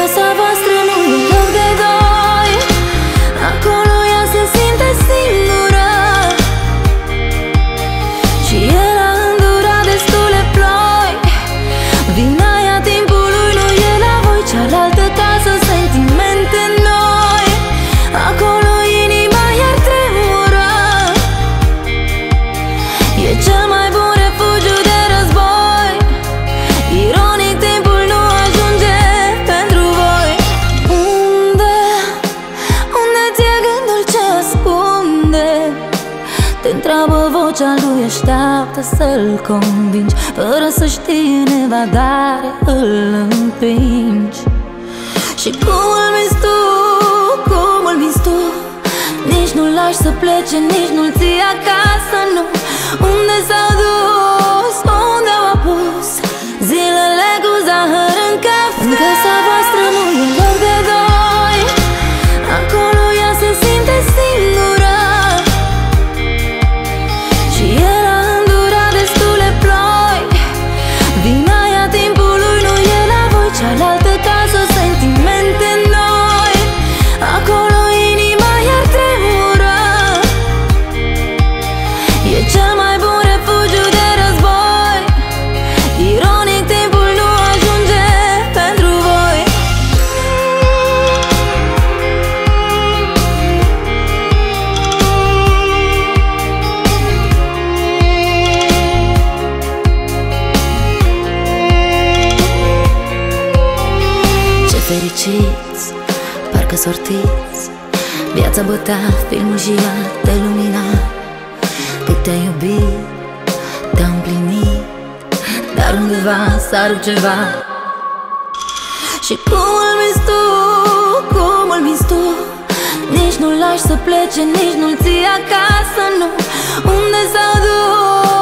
Casa voastră nu Te întreabă vocea lui, așteaptă să-l convingi. Fără să știi în evadare îl împingi. Și cum îl minți tu, cum îl minți tu? Nici nu-l lași să plece, nici nu-l ții acasă, nu. Unde s-au dus, fericiți, parcă sortiți. Viața băta, filmul și ea te lumina. Cât te-ai iubit, te-a împlinit Dar undeva s-a rupt ceva. Și cum îl minți tu, cum îl minți tu? Nici nu-l lași să plece, nici nu-l ții acasă, nu. Unde s-au dus